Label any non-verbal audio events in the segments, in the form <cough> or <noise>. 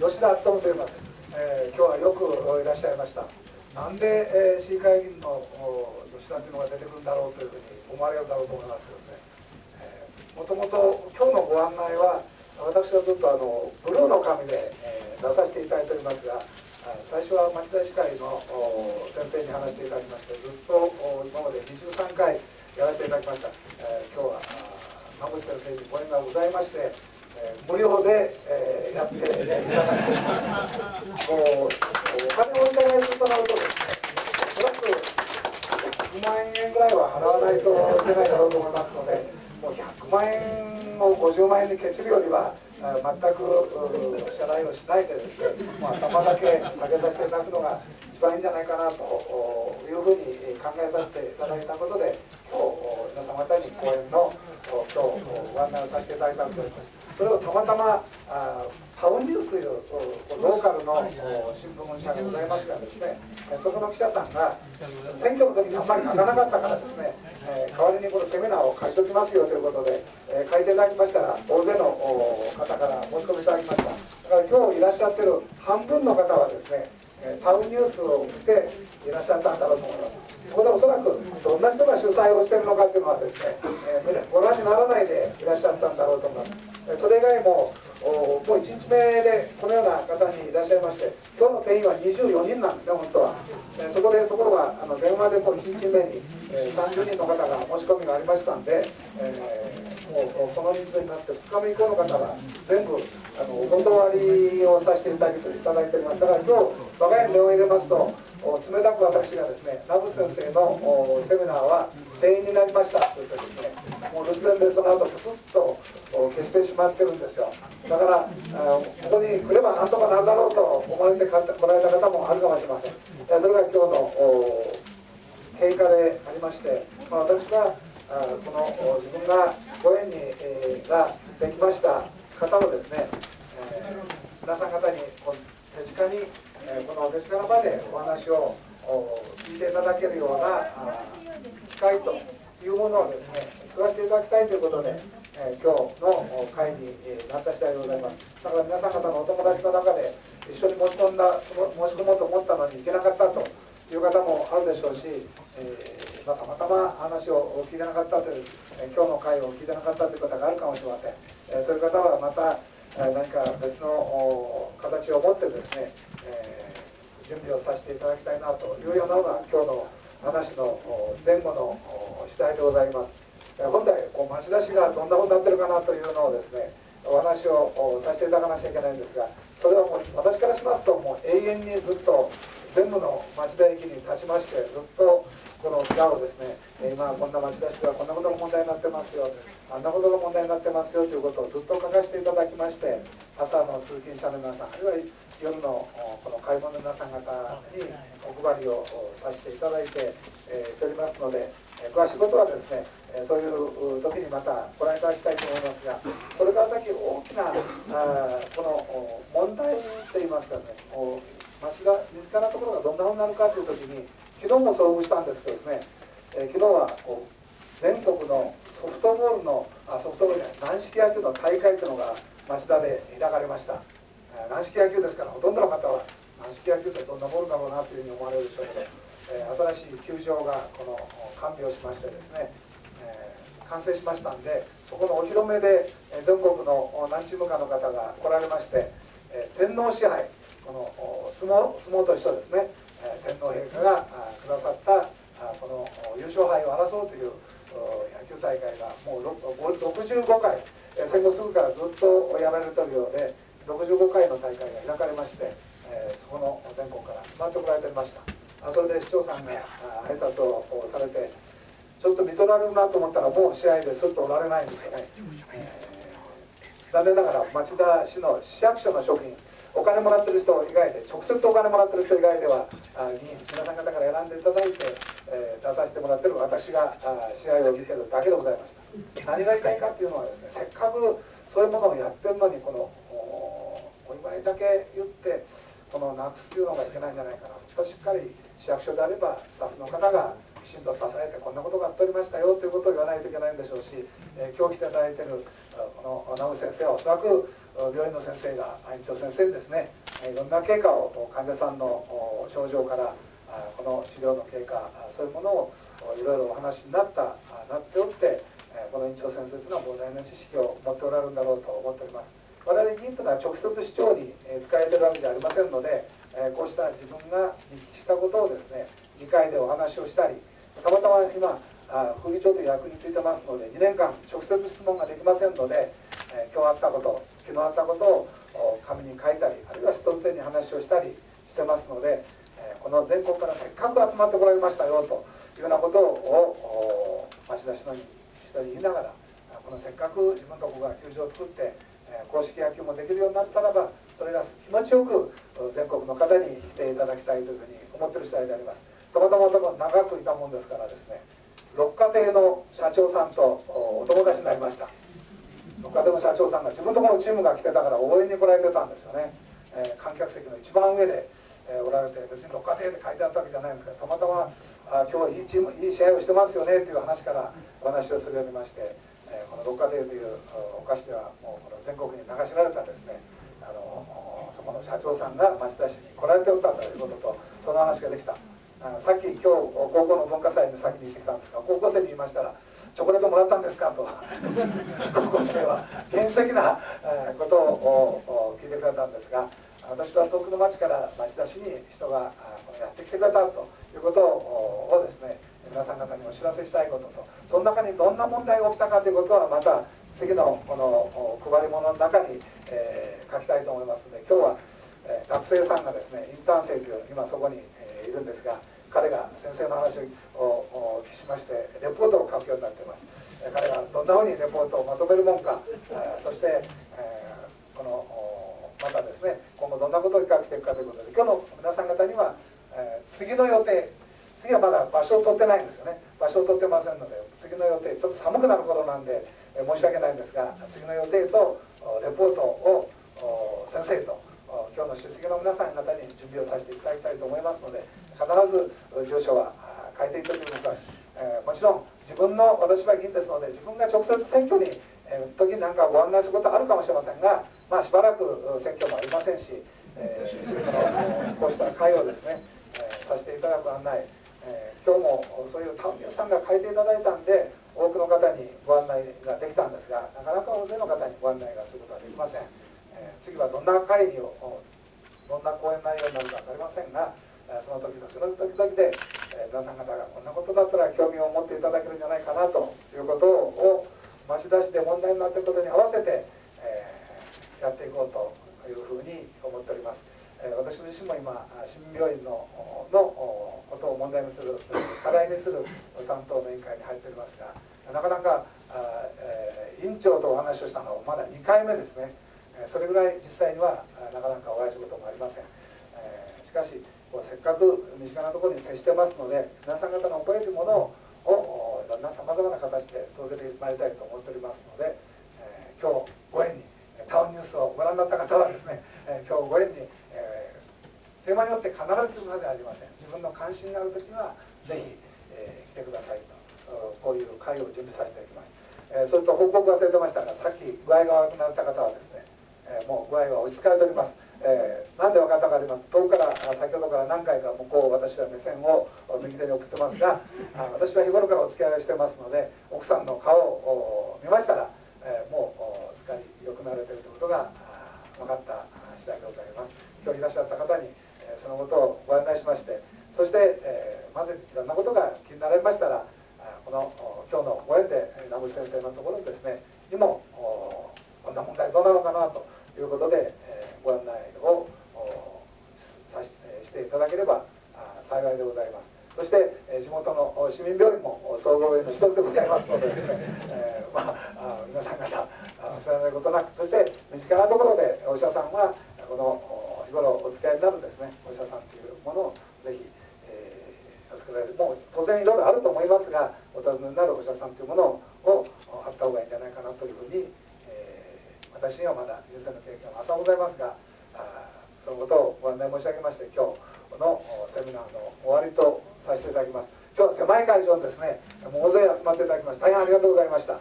吉田勉と言います、えー、今日はよくいらっしゃいました。なんで、えー、市議会議員の吉田というのが出てくるんだろうというふうに思われるだろうと思いますけどね、えもともと今日のご案内は私はずっとあのブルーの紙で、えー、出させていただいておりますが最初は町田市会の先生に話していただきましてずっと今まで23回やらせていただきました、えー、今日は馬渕先生にご縁がございまして無料で、えー、やっていただきますもうお金をいただいてとなるとですねおそらく100万円ぐらいは払わないといけないだろうと思いますのでもう100万円を50万円にケチるよりは全く支払いをしないでですね、まあ、頭だけ下げさせていただくのが一番いいんじゃないかなというふうに考えさせていただいたことで今日皆様方に講演の案内をさせていただいたんですそれをたまたまあタウンニュースというローカルの新聞社がございますがですね。そこの記者さんが選挙の時にあんまり書かなかったからですね、え代わりにこのセミナーを書いておきますよということで、え書いていただきましたら大勢の方から申し込みいただきました。だから今日いらっしゃってる半分の方はですねタウンニュースを見ていらっしゃったんだろうと思いますどんな人が主催をしてるのかというのはですね、えー、ご覧にならないでいらっしゃったんだろうと思いますそれ以外ももう1日目でこのような方にいらっしゃいまして今日の定員は24人なんですね本当は、えそこでところがあの電話でもう1日目に、え30人の方が申し込みがありましたんで、えー、もうこの人数になって2日目以降の方は全部あのお断りをさせていただいていただいております。だから今日我が家に電話入れますと冷たく私がですねラブ先生のセミナーは定員になりましたと言ってですねもう留守電でその後プスッと消してしまってるんですよ。だからここに来ればなんとかなるだろうと思われてこられた方もあるかもしれません。それが今日の経過でありまして、まあ、私はこの自分がご縁に、えー、ができました方をですね、えー、皆さん方に手近に、え、この手近の場でお話を聞いていただけるような機会というものをですね作らせていただきたいということでえ今日の会になった次第でございます。だから皆さん方のお友達の中で一緒に持ち込んだ申し込もうと思ったのに行けなかったという方もあるでしょうし、えー、またまたま話を聞いてなかったという、え今日の会を聞いてなかったという方があるかもしれません、えそういう方はまた、え何か別の形を持ってですね、え準備をさせていただきたいなというようなのが今日の話の前後の次第でございます。本来こう町田市がどんなことになってるかなというのをですねお話をさせていただかなきゃいけないんですがそれはもう私からしますともう永遠にずっと全部の町田駅に立ちましてずっとこの裏をですね。え今こんな町田市ではこんなことが問題になってますよ。あんなことが問題になってますよということをずっと書かせていただきまして朝の通勤者の皆さんあるいは夜のこの買い物の皆さん方にお配りをさせていただいて、えしておりますのでえ詳しいことはですねそういう時にまたご覧いただきたいと思いますがそれから先大きなあこの問題といいますかね町が身近なところがどんなふうになるかという時に昨日も遭遇したんですけどですね、え昨日はこう全国のソフトボールのあソフトボールじゃない軟式野球の大会というのが町田で開かれました。え軟式野球ですからほとんどの方は軟式野球ってどんなボールだろうなというふうに思われるでしょうけど、え新しい球場がこの完備をしましてですね完成しましたんでそこのお披露目で全国の何チームかの方が来られましてえ天皇支配この相撲相撲と一緒ですね。天皇陛下がくださったこの優勝杯を争うという野球大会がもう65回戦後すぐからずっとやられてるようで65回の大会が開かれまして、えそこの全国から集まってこられてました。それで市長さんが挨拶をされてちょっと見とられるなと思ったらもう試合ですっとおられないんですよね、えー、残念ながら町田市の市役所の職員お金もらってる人以外で直接お金もらってる人以外では議員皆さん方から選んでいただいて、えー、出させてもらってる私が試合を見てるだけでございました。何が言いたいかっていうのはですねせっかくそういうものをやってるのにこのお祝いだけ言ってこのなくすっていうのがいけないんじゃないかな。としっかり市役所であればスタッフの方がきちんと支えてこんなことがあっておりましたよということを言わないといけないんでしょうし、えー、今日来ていただいてるこの直先生はおそらく病院の先生が院長先生にですねいろんな経過を患者さんの症状からこの治療の経過そういうものをいろいろお話になったなっておってこの院長先生というのは膨大な知識を持っておられるんだろうと思っております。我々議員というのは直接市長に使えてるわけじゃありませんのでこうした自分が見聞きしたことをですね議会でお話をしたりたまたま今副議長という役についてますので2年間直接質問ができませんので今日あったこと昨日あったことを紙に書いたりあるいは一つに話をしたりしてますのでこの全国からせっかく集まってこられましたよというようなことを町田市のに一人言いながらこのせっかく自分のとこが球場を作って公式野球もできるようになったらばそれが気持ちよく全国の方に来ていただきたいというふうに思ってる次第でありますたまたま長くいたもんですからですね六花亭の社長さんとお友達になりました六花亭の社長さんが自分のところチームが来てたから応援に来られてたんですよね、えー、観客席の一番上で、えー、おられて別に六花亭って書いてあったわけじゃないんですけどたまたまあ今日いいチームいい試合をしてますよねっていう話からお話をするようにまして、えー、この六花亭というお菓子ではもうこの全国に流しられたですね。あのそこの社長さんが町田市に来られておったということとその話ができた。さっき今日高校の文化祭に先に行ってきたんですが高校生に言いましたら「チョコレートもらったんですか?」と <laughs> 高校生は原始的なことを聞いてくれたんですが私は遠くの町から町田市に人がやってきてくれたということをですね皆さん方にお知らせしたいこととその中にどんな問題が起きたかということはまた次のこの配り物の中に、え、書きたいと思いますので今日は、え、学生さんがですねインターン生という今そこに、いるんですが彼が先生の話をお聞きしましてレポートを書くようになっています。彼がどんなふうにレポートをまとめるもんかそして、えー、このまたですね今後どんなことを企画していくかということで今日の皆さん方には、えー、次の予定次はまだ場所を取ってないんですよね。場所を取ってませんので次の予定ちょっと寒くなる頃なんで、えー、申し訳ないんですが次の予定とレポートを先生と今日の出席の皆さん方に準備をさせていただきたいと思いますので必ず住所は変えていただきください、えー、もちろん自分の私は議員ですので自分が直接選挙に、えー、時なんかご案内することあるかもしれませんが、まあ、しばらく選挙もありませんし、えー、こうした会をですね、えさせていただく案内、え今日もそういうタウンさんが書いていただいたんで多くの方にご案内ができたんですがなかなか大勢の方にご案内がすることはできません、次はどんな会議をどんな講演内容になるか分かりませんがその時々の時々で、え皆さん方がこんなことだったら興味を持っていただけるんじゃないかなということを町田市で問題になっていることに合わせて、えー、やっていこうというふうに思っております。私自身も今市民病院ののことを問題にする課題にする担当の委員会に入っておりますがなかなかあ、えー、委員長とお話をしたのはまだ2回目ですねそれぐらい実際にはなかなかお会いすることもありません、え、しかしせっかく身近なところに接してますので皆さん方の覚えるものをいろんなさまざまな形で届けてまいりたいと思っておりますので、え、今日ご縁にタウンニュースをご覧になった方はですね、え、今日ご縁に、え、テーマによって必ず来てくださいじゃありません。自分の関心がある時はぜひ、え、来てくださいとこういう会を準備させていただきます、えそれと報告忘れてましたがさっき具合が悪くなった方はですね、えもう具合は落ち着かれております。えー、なんで分かったかあります遠くから先ほどから何回か向こう私は目線を右手に送ってますがあ私は日頃からお付き合いをしてますので奥さんの顔を見ましたら、えー、もうすっかり良くなれているということが分かった次第でございます。今日いらっしゃった方に、えー、そのことをご案内しましてそして、えー、まずいろんなことが気になられましたらこの今日のご縁で名渕先生のところですねにもこんな問題どうなのかなということで、ご案内をさしていただければ幸いでございますそして地元の市民病院も総合への一つでございますので、えー、まあ、皆さん方忘れないことなくそして身近なところでお医者さんはこの日頃お付き合いになるですねお医者さんというものをぜひ、えー、作られるもう当然いろいろあると思いますがお尋ねになるお医者さんというものをあった方がいいんじゃないかなというふうに私にはまだ人生の経験は浅ございますがそのことをご案内申し上げまして今日のセミナーの終わりとさせていただきます今日は狭い会場にですね。もう大勢集まっていただきまして大変ありがとうございました。も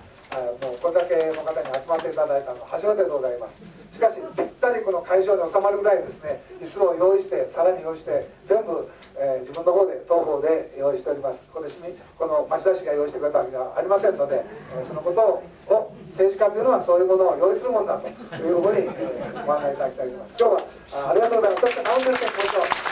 うこれだけの方に集まっていただいたのは初めてでございます。しかし人この会場に収まるぐらいですね椅子を用意してさらに用意して全部、えー、自分の方で当方で用意しております。ここでこの町田市が用意してくれたわけではありませんので、えー、そのことを政治家というのはそういうものを用意するもんだというふうに、えー、ご案内いただきたいと思います。今日はあありがとうございます。そして直先生